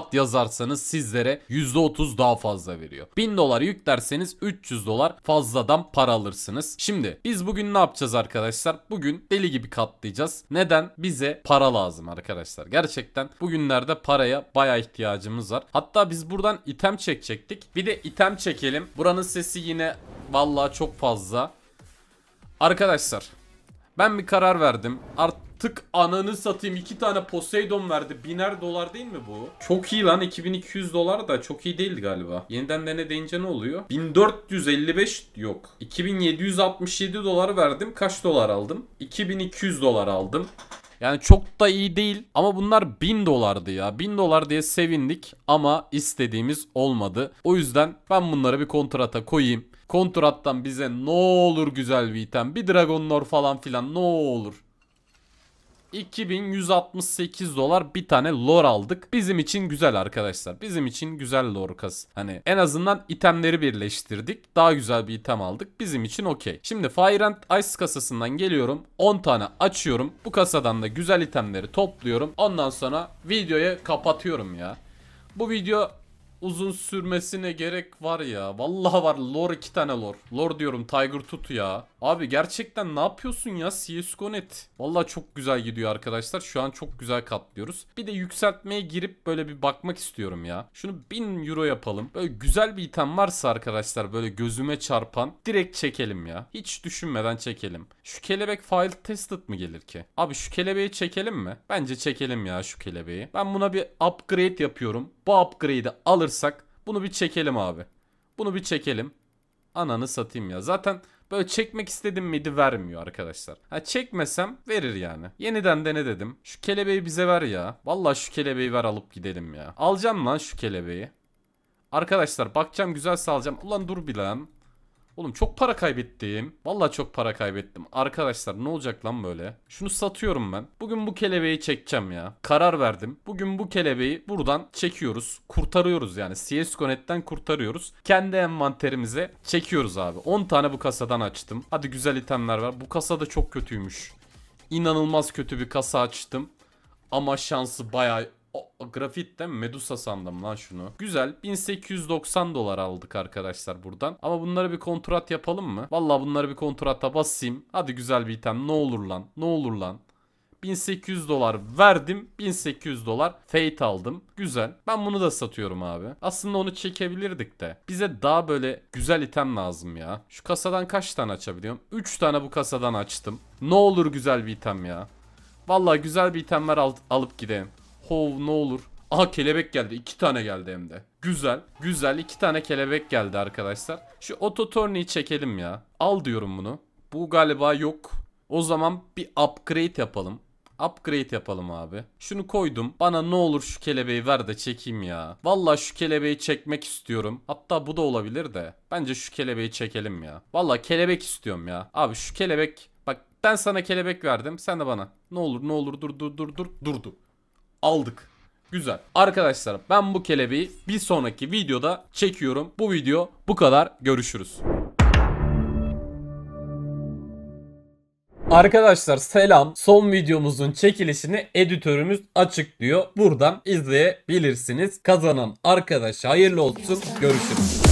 Watt yazarsanız sizlere %30 daha fazla veriyor. 1000 dolar yüklerseniz 300 dolar fazladan para alırsınız. Şimdi biz bugün ne yapacağız arkadaşlar? Bugün deli gibi katlayacağız. Neden? Bize para lazım arkadaşlar. Gerçekten bugünlerde paraya baya ihtiyacımız var. Hatta biz buradan item çekecektik. Bir de item çekelim. Buranın sesi yine vallahi çok fazla. Arkadaşlar ben bir karar verdim. Artık ananı satayım. iki tane Poseidon verdi. Biner dolar değil mi bu? Çok iyi lan. 2200 dolar da çok iyi değildi galiba. Yeniden dene deyince ne oluyor? 1455 yok. 2767 dolar verdim. Kaç dolar aldım? 2200 dolar aldım. Yani çok da iyi değil ama bunlar 1000 dolardı ya. 1000 dolar diye sevindik ama istediğimiz olmadı. O yüzden ben bunları bir kontrata koyayım. Kontrattan bize ne olur güzel bir item. Bir Dragon falan filan ne olur. 2168 dolar bir tane lore aldık. Bizim için güzel arkadaşlar. Bizim için güzel lore kas. Hani en azından itemleri birleştirdik. Daha güzel bir item aldık. Bizim için okey. Şimdi Fire and Ice kasasından geliyorum. 10 tane açıyorum. Bu kasadan da güzel itemleri topluyorum. Ondan sonra videoyu kapatıyorum ya. Bu video uzun sürmesine gerek var ya. Vallahi var lore iki tane lore. Lore diyorum Tiger Tut ya. Abi gerçekten ne yapıyorsun ya CSGO.net? Vallahi çok güzel gidiyor arkadaşlar. Şu an çok güzel katlıyoruz. Bir de yükseltmeye girip böyle bir bakmak istiyorum ya. Şunu 1000 euro yapalım. Böyle güzel bir item varsa arkadaşlar böyle gözüme çarpan direkt çekelim ya. Hiç düşünmeden çekelim. Şu kelebek file tested mı gelir ki? Abi şu kelebeği çekelim mi? Bence çekelim ya şu kelebeği. Ben buna bir upgrade yapıyorum. Bu upgrade'i alırsak bunu bir çekelim abi. Bunu bir çekelim. Ananı satayım ya. Zaten böyle çekmek istedim miydi vermiyor arkadaşlar. Ha çekmesem verir yani. Yeniden dene dedim. Şu kelebeği bize ver ya. Vallahi şu kelebeği ver alıp gidelim ya. Alacağım lan şu kelebeği. Arkadaşlar bakacağım güzel alacağım. Ulan dur bir lan. Oğlum çok para kaybettim. Vallahi çok para kaybettim. Arkadaşlar ne olacak lan böyle? Şunu satıyorum ben. Bugün bu kelebeği çekeceğim ya. Karar verdim. Bugün bu kelebeği buradan çekiyoruz. Kurtarıyoruz yani. CSGO.net'ten kurtarıyoruz. Kendi envanterimize çekiyoruz abi. 10 tane bu kasadan açtım. Hadi güzel itemler var. Bu kasa da çok kötüymüş. İnanılmaz kötü bir kasa açtım. Ama şansı bayağı o, grafitten Medusa sandım lan şunu. Güzel. 1890 dolar aldık arkadaşlar buradan. Ama bunları bir kontrat yapalım mı? Vallahi bunları bir kontrata basayım. Hadi güzel bir item. Ne olur lan? Ne olur lan? 1800 dolar verdim. 1800 dolar Fate aldım. Güzel. Ben bunu da satıyorum abi. Aslında onu çekebilirdik de. Bize daha böyle güzel item lazım ya. Şu kasadan kaç tane açabiliyorum? 3 tane bu kasadan açtım. Ne olur güzel bir item ya. Vallahi güzel bir itemler al alıp gidelim. Hov ne olur. Aha kelebek geldi. iki tane geldi hem de. Güzel. Güzel. iki tane kelebek geldi arkadaşlar. Şu ototorniyi çekelim ya. Al diyorum bunu. Bu galiba yok. O zaman bir upgrade yapalım. Upgrade yapalım abi. Şunu koydum. Bana ne olur şu kelebeği ver de çekeyim ya. Valla şu kelebeği çekmek istiyorum. Hatta bu da olabilir de. Bence şu kelebeği çekelim ya. Valla kelebek istiyorum ya. Abi şu kelebek. Bak ben sana kelebek verdim. Sen de bana. Ne olur ne olur dur dur dur dur. Durdu aldık. Güzel. Arkadaşlar ben bu kelebeği bir sonraki videoda çekiyorum. Bu video bu kadar. Görüşürüz. Arkadaşlar selam. Son videomuzun çekilişini editörümüz açıklıyor. Buradan izleyebilirsiniz. Kazanan arkadaş hayırlı olsun. Görüşürüz.